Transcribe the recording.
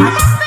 Hot